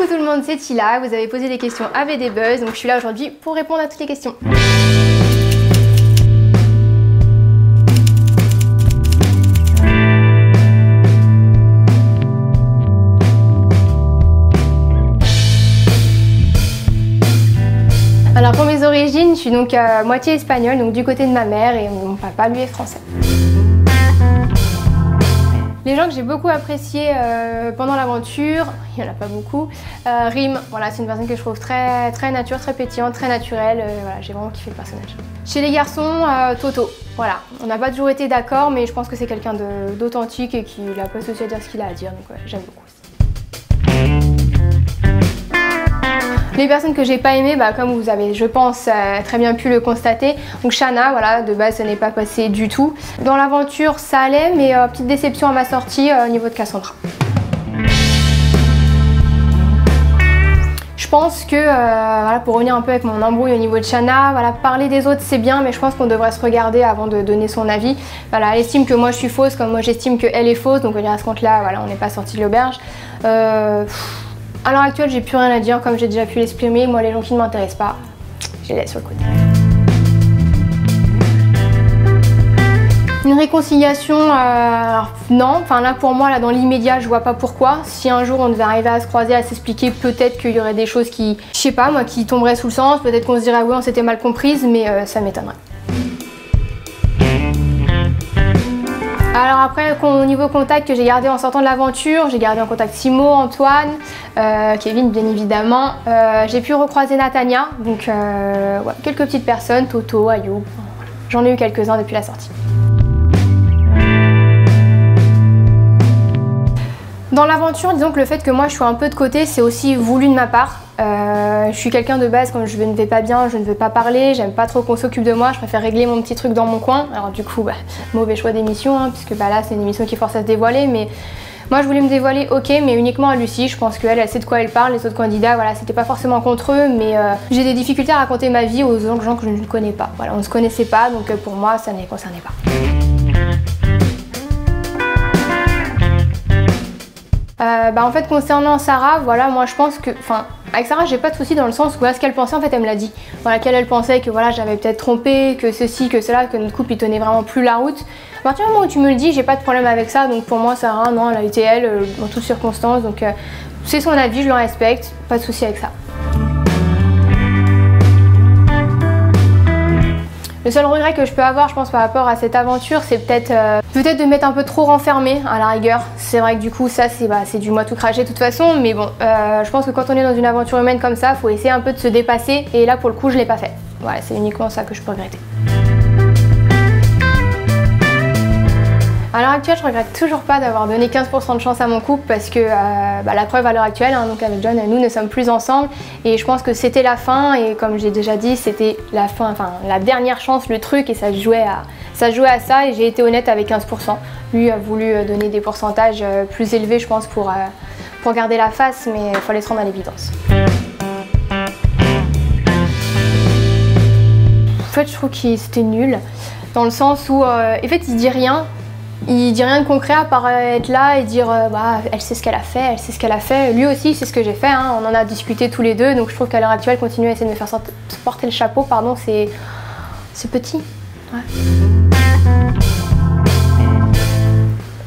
Coucou tout le monde, c'est Tila. Vous avez posé des questions à BD Buzz, donc je suis là aujourd'hui pour répondre à toutes les questions. Alors pour mes origines, je suis donc à moitié espagnole, donc du côté de ma mère, et mon papa lui est français. Les gens que j'ai beaucoup appréciés euh, pendant l'aventure, il n'y en a pas beaucoup. Euh, Rim, voilà, c'est une personne que je trouve très, très nature, très pétillante, très naturelle. Euh, voilà, j'ai vraiment kiffé le personnage. Chez les garçons, Toto. Voilà, on n'a pas toujours été d'accord, mais je pense que c'est quelqu'un d'authentique et qui n'a pas souci à dire ce qu'il a à dire, donc j'aime beaucoup. Les personnes que j'ai pas aimées, bah, comme vous avez, je pense, euh, très bien pu le constater. Donc Shana, voilà, de base, ça n'est pas passé du tout. Dans l'aventure, ça allait, mais euh, petite déception à ma sortie euh, au niveau de Cassandra. Je pense que, voilà, pour revenir un peu avec mon embrouille au niveau de Shana, voilà, parler des autres c'est bien, mais je pense qu'on devrait se regarder avant de donner son avis. Voilà, elle estime que moi je suis fausse, comme moi j'estime qu'elle est fausse, donc à ce compte-là, voilà, on n'est pas sorti de l'auberge. À l'heure actuelle, j'ai plus rien à dire, comme j'ai déjà pu l'exprimer. Moi, les gens qui ne m'intéressent pas, je les laisse sur le côté. Une réconciliation, euh, non. Enfin là pour moi, là dans l'immédiat, je vois pas pourquoi. Si un jour on devait arriver à se croiser, à s'expliquer, peut-être qu'il y aurait des choses qui, je sais pas moi, qui tomberaient sous le sens. Peut-être qu'on se dirait oui, on s'était mal comprise, mais euh, ça m'étonnerait. Alors après, au niveau contact que j'ai gardé en sortant de l'aventure, j'ai gardé en contact Simo, Antoine, euh, Kevin bien évidemment. Euh, j'ai pu recroiser Natania, donc euh, quelques petites personnes, Toto, Ayoub, j'en ai eu quelques-uns depuis la sortie. Dans l'aventure, disons que le fait que moi je sois un peu de côté, c'est aussi voulu de ma part. Euh, je suis quelqu'un de base, quand je ne vais pas bien, je ne veux pas parler, j'aime pas trop qu'on s'occupe de moi, je préfère régler mon petit truc dans mon coin. Alors du coup, bah, mauvais choix d'émission, hein, puisque bah, là c'est une émission qui force à se dévoiler, mais moi je voulais me dévoiler, ok, mais uniquement à Lucie, je pense qu'elle, elle sait de quoi elle parle, les autres candidats, voilà, c'était pas forcément contre eux, mais euh, j'ai des difficultés à raconter ma vie aux gens que je ne connais pas. Voilà, on ne se connaissait pas, donc euh, pour moi ça ne les concernait pas. Euh, bah en fait concernant Sarah, voilà, moi je pense que, enfin, avec Sarah j'ai pas de soucis dans le sens où ce qu'elle pensait en fait elle me l'a dit. Voilà, qu'elle elle pensait que voilà j'avais peut-être trompé, que ceci, que cela, que notre couple il tenait vraiment plus la route. À partir du moment où tu me le dis, j'ai pas de problème avec ça, donc pour moi Sarah, non, elle a été elle euh, dans toutes circonstances, donc euh, c'est son avis, je le respecte, pas de soucis avec ça. Le seul regret que je peux avoir, je pense, par rapport à cette aventure, c'est peut-être euh, peut-être de m'être un peu trop renfermée à la rigueur. C'est vrai que du coup, ça, c'est bah, du moi tout craché de toute façon, mais bon, euh, je pense que quand on est dans une aventure humaine comme ça, faut essayer un peu de se dépasser, et là, pour le coup, je l'ai pas fait. Voilà, c'est uniquement ça que je peux regretter. À l'heure actuelle, je regrette toujours pas d'avoir donné 15% de chance à mon couple parce que euh, bah, la preuve à l'heure actuelle, hein, donc avec John, nous ne sommes plus ensemble et je pense que c'était la fin et comme j'ai déjà dit, c'était la fin, enfin la dernière chance, le truc et ça jouait à ça, et j'ai été honnête avec 15%. Lui a voulu euh, donner des pourcentages euh, plus élevés, je pense, pour, pour garder la face, mais il fallait se rendre à l'évidence. En fait, je trouve que c'était nul dans le sens où, en fait, il dit rien il dit rien de concret à part être là et dire euh, bah elle sait ce qu'elle a fait, elle sait ce qu'elle a fait. Lui aussi c'est ce que j'ai fait, hein. on en a discuté tous les deux, donc je trouve qu'à l'heure actuelle continuer à essayer de me faire porter le chapeau, pardon, c'est c'est petit.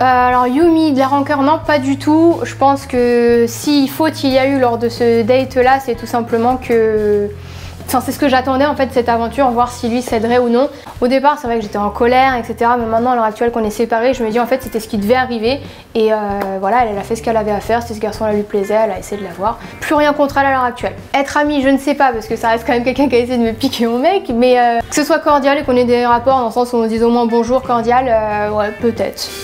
Euh, alors Yumi, de la rancœur, non, pas du tout. Je pense que si faute il y a eu lors de ce date là, c'est tout simplement que c'est ce que j'attendais en fait cette aventure, voir si lui céderait ou non. Au départ, c'est vrai que j'étais en colère, etc. Mais maintenant, à l'heure actuelle qu'on est séparés, je me dis en fait c'était ce qui devait arriver. Et euh, voilà, elle, a fait ce qu'elle avait à faire. Si ce garçon-là lui plaisait, elle a essayé de l'avoir. Plus rien contre elle à l'heure actuelle. Être amie, je ne sais pas, parce que ça reste quand même quelqu'un qui a essayé de me piquer mon mec. Mais euh, que ce soit cordial et qu'on ait des rapports dans le sens où on dise au moins bonjour, cordial, euh, ouais, peut-être.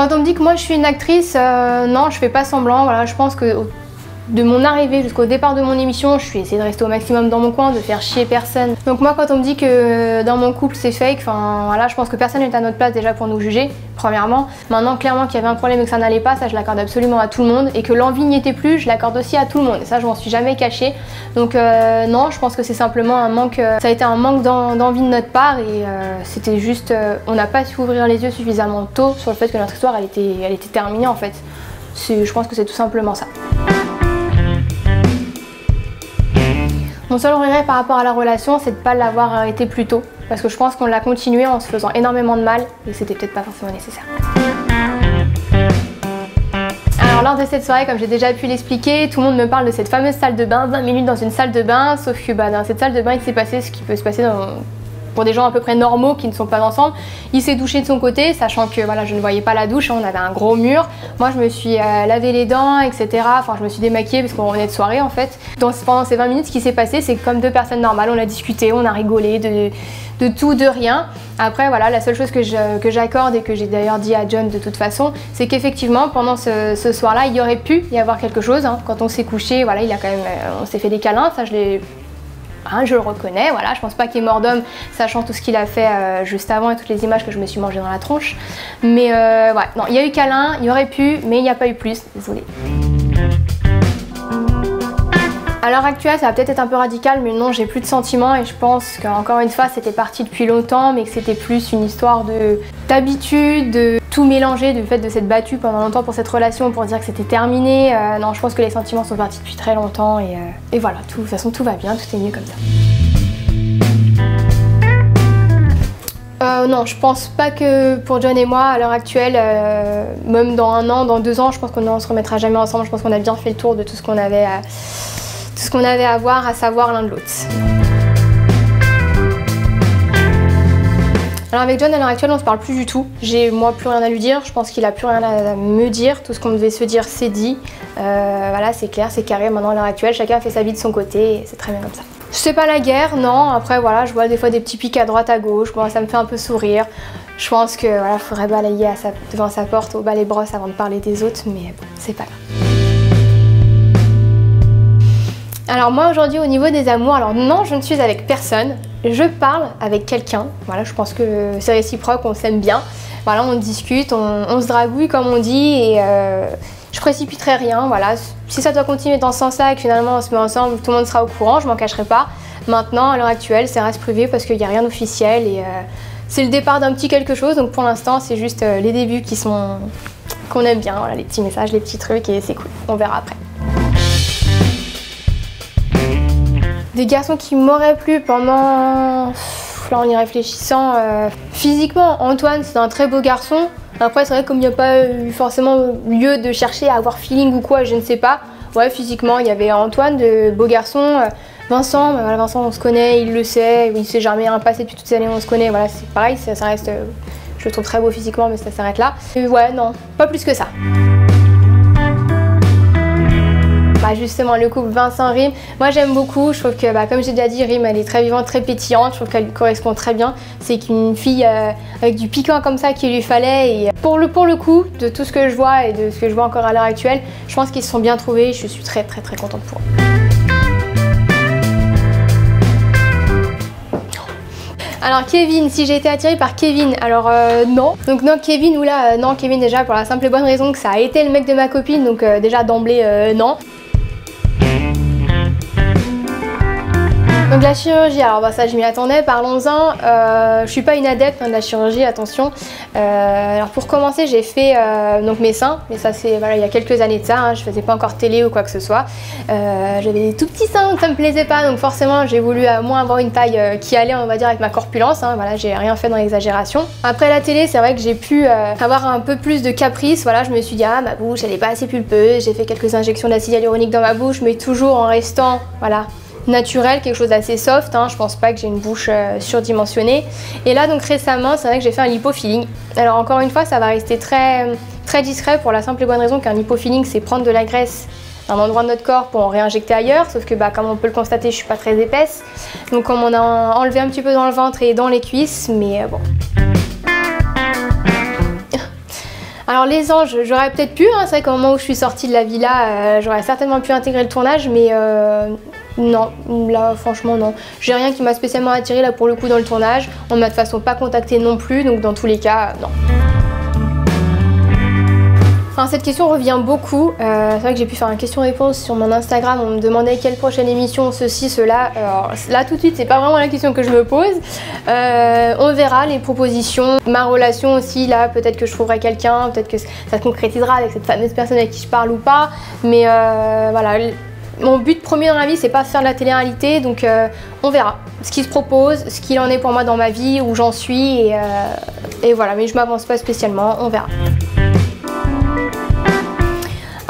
Quand on me dit que moi je suis une actrice, non, je fais pas semblant. Voilà, je pense que de mon arrivée jusqu'au départ de mon émission, je suis essayé de rester au maximum dans mon coin, de faire chier personne. Donc moi quand on me dit que dans mon couple c'est fake, enfin je pense que personne n'est à notre place déjà pour nous juger, premièrement. Maintenant clairement qu'il y avait un problème et que ça n'allait pas, ça je l'accorde absolument à tout le monde. Et que l'envie n'y était plus, je l'accorde aussi à tout le monde. Et ça je m'en suis jamais cachée. Donc euh, non, je pense que c'est simplement un manque, euh, ça a été un manque d'envie de notre part et euh, c'était juste, on n'a pas su ouvrir les yeux suffisamment tôt sur le fait que notre histoire était, elle était terminée en fait. Je pense que c'est tout simplement ça. Mon seul regret par rapport à la relation, c'est de ne pas l'avoir arrêté plus tôt. Parce que je pense qu'on l'a continué en se faisant énormément de mal et c'était peut-être pas forcément nécessaire. Alors lors de cette soirée, comme j'ai déjà pu l'expliquer, tout le monde me parle de cette fameuse salle de bain, 20 minutes dans une salle de bain, sauf que bah, dans cette salle de bain il s'est passé ce qui peut se passer dans, pour des gens à peu près normaux qui ne sont pas ensemble. Il s'est douché de son côté, sachant que voilà, je ne voyais pas la douche, on avait un gros mur. Moi, je me suis euh, lavé les dents, etc. Enfin, je me suis démaquillée parce qu'on revenait de soirée en fait. Pendant ces 20 minutes, ce qui s'est passé, c'est comme deux personnes normales, on a discuté, on a rigolé de, de tout, de rien. Après, voilà, la seule chose que j'accorde et que j'ai d'ailleurs dit à John de toute façon, c'est qu'effectivement, pendant ce, soir-là, il y aurait pu y avoir quelque chose. Hein. Quand on s'est couché, voilà, il a quand même, euh, on s'est fait des câlins, ça je l'ai Hein, je le reconnais, voilà, je pense pas qu'il est mort d'homme, sachant tout ce qu'il a fait euh, juste avant et toutes les images que je me suis mangé dans la tronche. Mais euh, ouais, non, il y a eu câlin, il y aurait pu, mais il n'y a pas eu plus, désolé. À l'heure actuelle, ça va peut-être être un peu radical, mais non, j'ai plus de sentiments et je pense qu'encore une fois, c'était parti depuis longtemps, mais que c'était plus une histoire d'habitude, de, tout mélanger, du fait de s'être battu pendant longtemps pour cette relation, pour dire que c'était terminé. Euh, non, je pense que les sentiments sont partis depuis très longtemps et, euh, voilà, de toute façon, tout va bien, tout est mieux comme ça. Euh, non, je pense pas que pour John et moi, à l'heure actuelle, même dans un an, dans deux ans, je pense qu'on ne se remettra jamais ensemble. Je pense qu'on a bien fait le tour de tout ce qu'on avait tout ce qu'on avait à voir, à savoir l'un de l'autre. Alors avec John à l'heure actuelle on se parle plus du tout. J'ai moi plus rien à lui dire, je pense qu'il a plus rien à me dire. Tout ce qu'on devait se dire c'est dit. Euh, voilà c'est clair, c'est carré maintenant à l'heure actuelle. Chacun fait sa vie de son côté et c'est très bien comme ça. Sais pas la guerre, non. Après voilà, je vois des fois des petits pics à droite à gauche. Bon, ça me fait un peu sourire. Je pense que voilà, faudrait balayer devant sa porte au balai brosse avant de parler des autres, mais bon, c'est pas grave. Alors moi aujourd'hui au niveau des amours, alors non je ne suis avec personne, je parle avec quelqu'un, voilà je pense que c'est réciproque, on s'aime bien, voilà on discute, on, se dragouille comme on dit et euh, je précipiterai rien, voilà si ça doit continuer dans ce sens-là et que finalement on se met ensemble, tout le monde sera au courant, je m'en cacherai pas. Maintenant à l'heure actuelle c'est reste privé parce qu'il n'y a rien d'officiel et euh, c'est le départ d'un petit quelque chose. Donc pour l'instant c'est juste euh, les débuts qui sont qu'on aime bien, voilà les petits messages, les petits trucs et c'est cool, on verra après. Des garçons qui m'auraient plu pendant... Là en y réfléchissant, euh, physiquement, Antoine c'est un très beau garçon. Après c'est vrai comme il n'y a pas eu forcément lieu de chercher à avoir feeling ou quoi, je ne sais pas. Ouais, physiquement, il y avait Antoine, de beau garçon. Euh, Vincent, bah, voilà, Vincent, on se connaît, il le sait, il s'est jamais rien passé depuis toutes ces années, on se connaît, voilà, c'est pareil, ça, ça, reste, euh, je le trouve très beau physiquement, mais ça s'arrête là. ouais, non, pas plus que ça. Bah, justement le couple Vincent Rim. Moi j'aime beaucoup, je trouve que bah, comme j'ai déjà dit, Rim elle est très vivante, très pétillante, je trouve qu'elle correspond très bien. C'est qu'une fille euh, avec du piquant comme ça qu'il lui fallait et euh, pour le, pour le coup, de tout ce que je vois et de ce que je vois encore à l'heure actuelle, je pense qu'ils se sont bien trouvés, je suis très très très contente pour eux. Alors Kevin, si j'ai été attirée par Kevin, alors euh, non. Donc non Kevin, ou là, non Kevin déjà pour la simple et bonne raison que ça a été le mec de ma copine, donc déjà d'emblée non. Donc la chirurgie, alors bah, ça je m'y attendais, parlons-en. Euh, je suis pas une adepte hein, de la chirurgie, attention. Euh, alors pour commencer, j'ai fait euh, donc mes seins, mais ça c'est voilà il y a quelques années de ça. Hein, je faisais pas encore télé ou quoi que ce soit. Euh, j'avais des tout petits seins, ça me plaisait pas, donc forcément j'ai voulu à moins avoir une taille qui allait, on va dire, avec ma corpulence. Hein, voilà, j'ai rien fait dans l'exagération. Après la télé, c'est vrai que j'ai pu avoir un peu plus de caprice. Voilà, je me suis dit ah ma bouche elle est pas assez pulpeuse. J'ai fait quelques injections d'acide hyaluronique dans ma bouche, mais toujours en restant voilà naturel, quelque chose d'assez soft. Hein. Je pense pas que j'ai une bouche euh, surdimensionnée. Et là, donc récemment, c'est vrai que j'ai fait un lipofilling. Alors encore une fois, ça va rester très, très discret pour la simple et bonne raison qu'un lipofilling, c'est prendre de la graisse d'un endroit de notre corps pour en réinjecter ailleurs. Sauf que, bah, comme on peut le constater, je suis pas très épaisse. Donc on m'en a enlevé un petit peu dans le ventre et dans les cuisses, mais euh, bon. Alors les anges, j'aurais peut-être pu, hein. c'est vrai qu'au moment où je suis sortie de la villa, euh, j'aurais certainement pu intégrer le tournage, mais non, là franchement non. J'ai rien qui m'a spécialement attiré là pour le coup dans le tournage. On m'a de façon pas contacté non plus, donc dans tous les cas, non cette question revient beaucoup. Euh, c'est vrai que j'ai pu faire un question-réponse sur mon Instagram. On me demandait quelle prochaine émission, ceci, cela. Alors là, tout de suite, c'est pas vraiment la question que je me pose. Euh, on verra les propositions. Ma relation aussi, là, peut-être que je trouverai quelqu'un, peut-être que ça se concrétisera avec cette fameuse personne avec qui je parle ou pas. Mais euh, voilà, mon but premier dans la vie, c'est pas faire de la télé-réalité, donc on verra ce qui se propose, ce qu'il en est pour moi dans ma vie, où j'en suis, et, et, voilà. Mais je m'avance pas spécialement, on verra.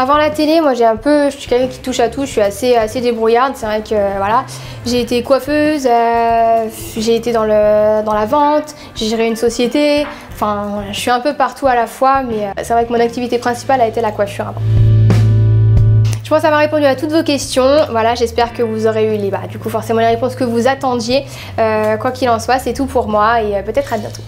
Avant la télé, moi j'ai un peu, je suis quelqu'un qui touche à tout, je suis assez, assez débrouillarde. C'est vrai que voilà, j'ai été coiffeuse, euh, j'ai été dans, la vente, j'ai géré une société. Enfin, je suis un peu partout à la fois, mais euh, c'est vrai que mon activité principale a été la coiffure avant. Je pense avoir répondu à toutes vos questions. Voilà, j'espère que vous aurez eu les, bah, du coup forcément les réponses que vous attendiez. Euh, quoi qu'il en soit, c'est tout pour moi et peut-être à bientôt.